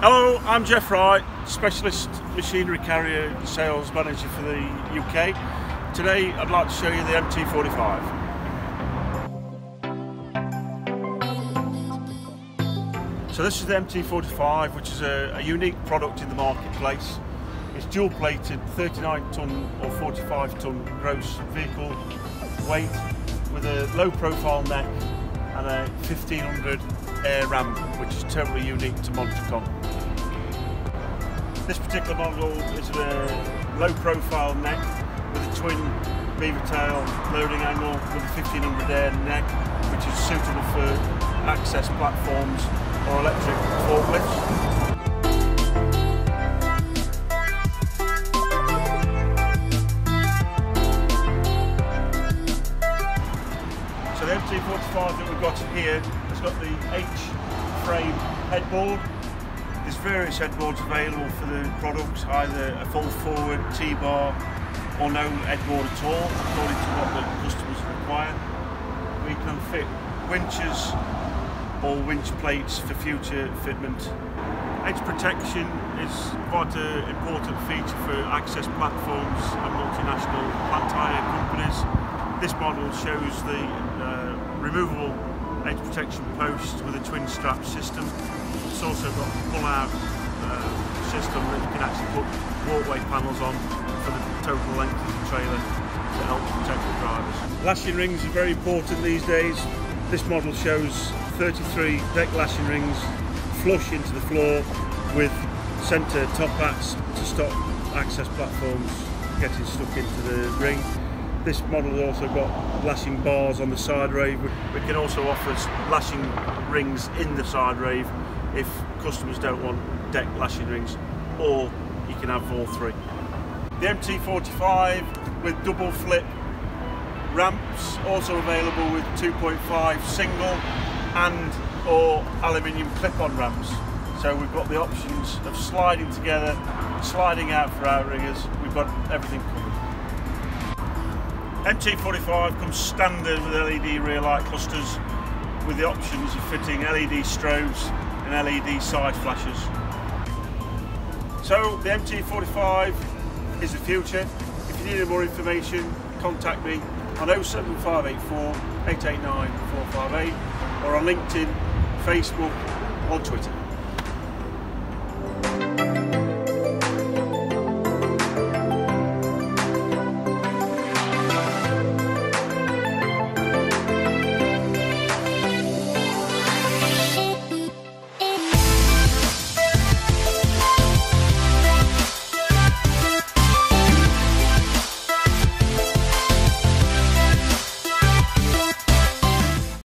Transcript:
Hello, I'm Jeff Wright, Specialist Machinery Carrier Sales Manager for the UK. Today I'd like to show you the MT45. So this is the MT45 which is a, a unique product in the marketplace. It's dual plated 39 tonne or 45 tonne gross vehicle weight with a low profile neck and a 1500 air ramp which is totally unique to Montracon. This particular model is a low profile neck with a twin beaver tail loading angle with a 1500 air neck which is suitable for access platforms or electric forklifts. The MT45 that we've got here has got the H-frame headboard. There's various headboards available for the products, either a full forward T-bar or no headboard at all, according to what the customers require. We can fit winches or winch plates for future fitment. Edge protection is quite an important feature for access platforms and multinational plant hire companies. This model shows the uh, removable edge protection post with a twin strap system. It's also got a pull out uh, system that you can actually put walkway panels on for the total length of the trailer to help protect the drivers. Lashing rings are very important these days. This model shows 33 deck lashing rings flush into the floor with centre top hats to stop access platforms getting stuck into the ring. This model has also got lashing bars on the side rave. We can also offer lashing rings in the side rave if customers don't want deck lashing rings or you can have all three. The MT45 with double flip ramps also available with 2.5 single and or aluminium clip-on ramps. So we've got the options of sliding together, sliding out for outriggers. We've got everything covered. MT45 comes standard with LED rear light clusters with the options of fitting LED strobes and LED side flashes. So the MT45 is the future. If you need any more information, contact me on 07584 889 458 or on LinkedIn, Facebook, or Twitter.